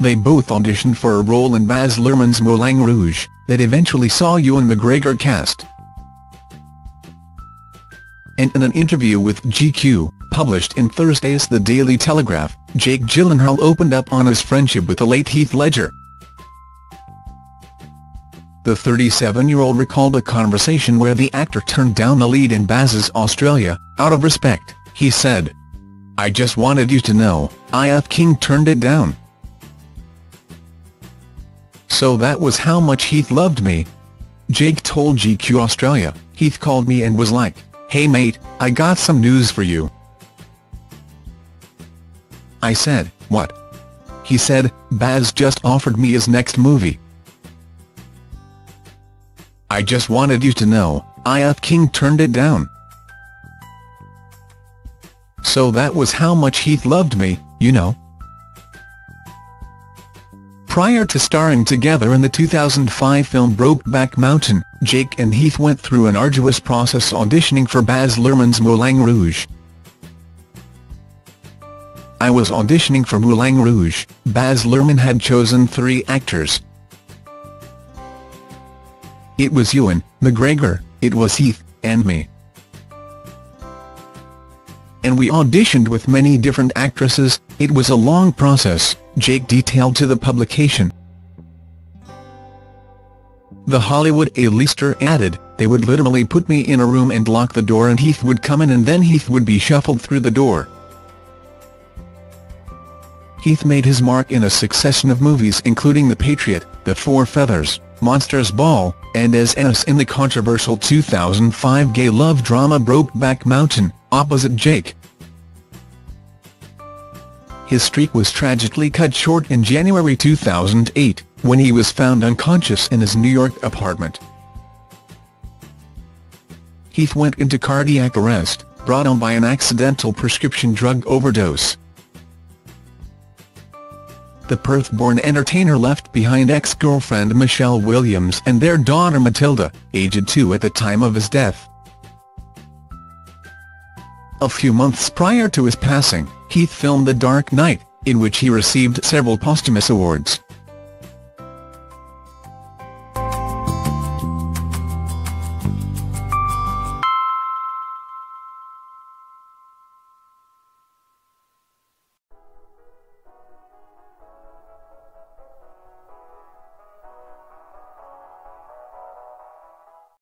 they both auditioned for a role in Baz Luhrmann's Moulin Rouge, that eventually saw Ewan McGregor cast. And in an interview with GQ, published in Thursday's The Daily Telegraph, Jake Gyllenhaal opened up on his friendship with the late Heath Ledger. The 37-year-old recalled a conversation where the actor turned down the lead in Baz's Australia, out of respect, he said. I just wanted you to know, I.F. King turned it down. So that was how much Heath loved me. Jake told GQ Australia, Heath called me and was like, hey mate, I got some news for you. I said, what? He said, Baz just offered me his next movie. I just wanted you to know, I.F. King turned it down. So that was how much Heath loved me, you know. Prior to starring together in the 2005 film Brokeback Mountain, Jake and Heath went through an arduous process auditioning for Baz Luhrmann's Moulin Rouge. I was auditioning for Moulin Rouge, Baz Luhrmann had chosen three actors. It was Ewan, McGregor, it was Heath, and me and we auditioned with many different actresses, it was a long process, Jake detailed to the publication. The Hollywood A-lister added, they would literally put me in a room and lock the door and Heath would come in and then Heath would be shuffled through the door. Heath made his mark in a succession of movies including The Patriot, The Four Feathers, Monsters Ball, and as Ennis in the controversial 2005 gay love drama Brokeback Mountain, opposite Jake. His streak was tragically cut short in January 2008, when he was found unconscious in his New York apartment. Heath went into cardiac arrest, brought on by an accidental prescription drug overdose. The Perth-born entertainer left behind ex-girlfriend Michelle Williams and their daughter Matilda, aged two at the time of his death. A few months prior to his passing, Heath filmed The Dark Knight, in which he received several posthumous awards.